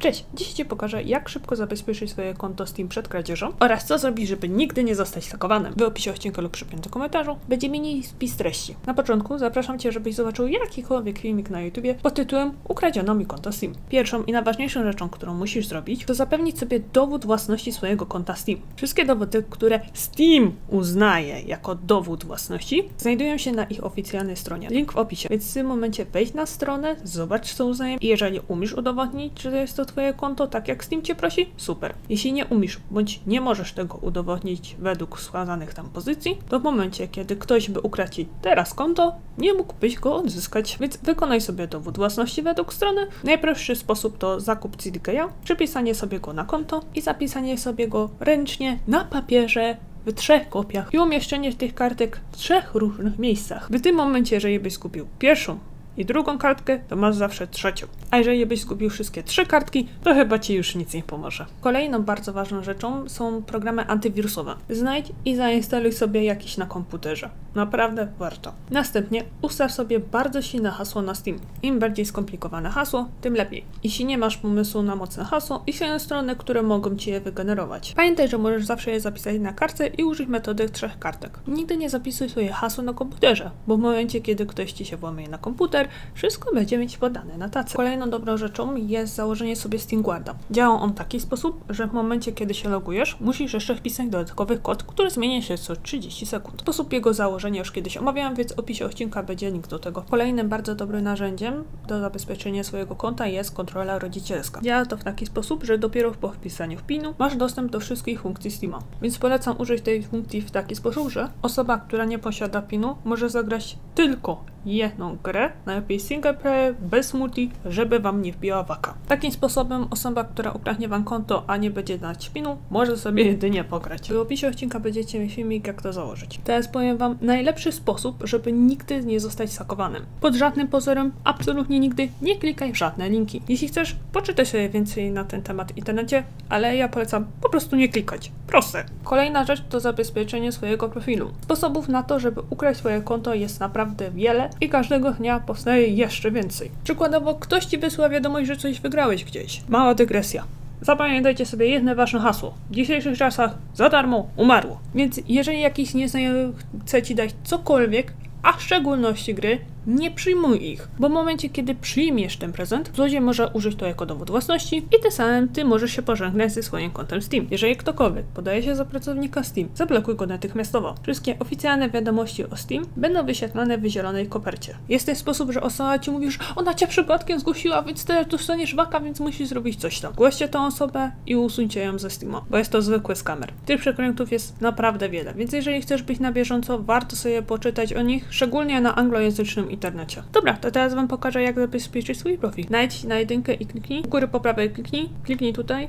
Cześć! Dzisiaj Ci pokażę, jak szybko zabezpieczyć swoje konto Steam przed kradzieżą oraz co zrobić, żeby nigdy nie zostać hakowanym. W opisie odcinka lub przypiętym komentarzu będzie mini spis treści. Na początku zapraszam Cię, żebyś zobaczył jakikolwiek filmik na YouTubie pod tytułem Ukradziono mi konto Steam. Pierwszą i najważniejszą rzeczą, którą musisz zrobić, to zapewnić sobie dowód własności swojego konta Steam. Wszystkie dowody, które Steam uznaje jako dowód własności, znajdują się na ich oficjalnej stronie. Link w opisie. Więc w tym momencie wejdź na stronę, zobacz co uznaje i jeżeli umiesz udowodnić, że jest to Twoje konto, tak jak Steam Cię prosi, super. Jeśli nie umiesz, bądź nie możesz tego udowodnić według wskazanych tam pozycji, to w momencie, kiedy ktoś by ukradł Ci teraz konto, nie mógłbyś go odzyskać, więc wykonaj sobie dowód własności według strony. Najprostszy sposób to zakup CDK'a, przypisanie sobie go na konto i zapisanie sobie go ręcznie na papierze w trzech kopiach i umieszczenie tych kartek w trzech różnych miejscach. W tym momencie, jeżeli byś skupił pierwszą i drugą kartkę, to masz zawsze trzecią. A jeżeli byś zgubił wszystkie trzy kartki, to chyba ci już nic nie pomoże. Kolejną bardzo ważną rzeczą są programy antywirusowe. Znajdź i zainstaluj sobie jakiś na komputerze. Naprawdę warto. Następnie ustaw sobie bardzo silne hasło na Steam. Im bardziej skomplikowane hasło, tym lepiej. Jeśli nie masz pomysłu na mocne hasło, istnieją strony, które mogą ci je wygenerować. Pamiętaj, że możesz zawsze je zapisać na kartce i użyć metody trzech kartek. Nigdy nie zapisuj swoje hasło na komputerze, bo w momencie, kiedy ktoś ci się włamie na komputer, wszystko będzie mieć podane na tacy. Kolejną dobrą rzeczą jest założenie sobie SteamGuarda. Działa on w taki sposób, że w momencie, kiedy się logujesz, musisz jeszcze wpisać dodatkowy kod, który zmienia się co 30 sekund. Sposób jego założenia już kiedyś omawiałam, więc w opisie odcinka będzie link do tego. Kolejnym bardzo dobrym narzędziem do zabezpieczenia swojego konta jest kontrola rodzicielska. Działa to w taki sposób, że dopiero po wpisaniu PIN-u masz dostęp do wszystkich funkcji Steama. Więc polecam użyć tej funkcji w taki sposób, że osoba, która nie posiada PIN-u może zagrać tylko jedną grę, najlepiej single player, bez multi, żeby wam nie wbiła waka. Takim sposobem osoba, która ukradnie wam konto, a nie będzie dać spinu, może sobie jedynie pograć. W opisie odcinka będziecie mieć filmik, jak to założyć. Teraz powiem wam najlepszy sposób, żeby nigdy nie zostać sakowanym. Pod żadnym pozorem, absolutnie nigdy nie klikaj w żadne linki. Jeśli chcesz, poczytaj sobie więcej na ten temat w internecie, ale ja polecam po prostu nie klikać. Proste. Kolejna rzecz to zabezpieczenie swojego profilu. Sposobów na to, żeby ukraść swoje konto jest naprawdę wiele, i każdego dnia powstaje jeszcze więcej. Przykładowo, ktoś ci wysła wiadomość, że coś wygrałeś gdzieś. Mała dygresja. Zapamiętajcie sobie jedno ważne hasło. W dzisiejszych czasach za darmo umarło. Więc jeżeli jakiś nieznajomy chce ci dać cokolwiek, a w szczególności gry, nie przyjmuj ich, bo w momencie, kiedy przyjmiesz ten prezent, złodziej może użyć to jako dowód własności i tym samym ty możesz się pożegnać ze swoim kontem Steam. Jeżeli ktokolwiek podaje się za pracownika Steam, zablokuj go natychmiastowo. Wszystkie oficjalne wiadomości o Steam będą wyświetlane w zielonej kopercie. Jest ten sposób, że osoba ci mówi, że ona cię przypadkiem zgłosiła, więc teraz dostaniesz waka, więc musisz zrobić coś tam. Głoście tą osobę i usuńcie ją ze Steama, bo jest to zwykły skamer. Tych przekrętów jest naprawdę wiele, więc jeżeli chcesz być na bieżąco, warto sobie poczytać o nich, szczególnie na anglojęzycznym internecie. Dobra, to teraz wam pokażę jak zabezpieczyć swój profil. Najdź na jedynkę i kliknij. U góry po prawej kliknij, kliknij tutaj.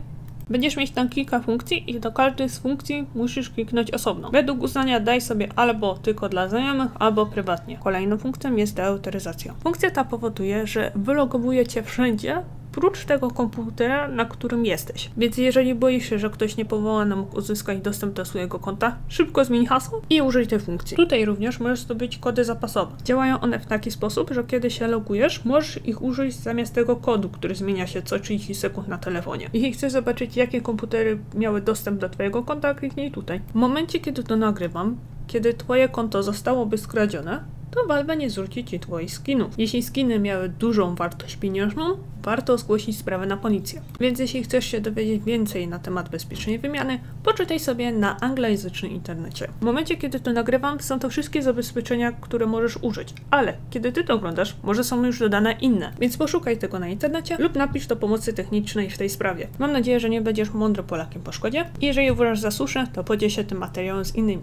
Będziesz mieć tam kilka funkcji i do każdej z funkcji musisz kliknąć osobno. Według uznania daj sobie albo tylko dla znajomych, albo prywatnie. Kolejną funkcją jest deautoryzacja. Funkcja ta powoduje, że wylogowuje cię wszędzie, prócz tego komputera, na którym jesteś. Więc jeżeli boisz się, że ktoś niepowołany mógł uzyskać dostęp do swojego konta, szybko zmień hasło i użyj tej funkcji. Tutaj również możesz zdobyć kody zapasowe. Działają one w taki sposób, że kiedy się logujesz, możesz ich użyć zamiast tego kodu, który zmienia się co 30 sekund na telefonie. Jeśli chcesz zobaczyć, jakie komputery miały dostęp do Twojego konta, kliknij tutaj. W momencie, kiedy to nagrywam, kiedy Twoje konto zostałoby skradzione, to Valve nie zwróci Ci Twoich skinów. Jeśli skiny miały dużą wartość pieniężną, warto zgłosić sprawę na policję. Więc jeśli chcesz się dowiedzieć więcej na temat bezpiecznej wymiany, poczytaj sobie na anglojęzycznym internecie. W momencie, kiedy to nagrywam, są to wszystkie zabezpieczenia, które możesz użyć, ale kiedy Ty to oglądasz, może są już dodane inne, więc poszukaj tego na internecie lub napisz do pomocy technicznej w tej sprawie. Mam nadzieję, że nie będziesz mądry Polakiem po szkodzie i jeżeli uważasz za słuszne, to podziel się tym materiałem z innymi.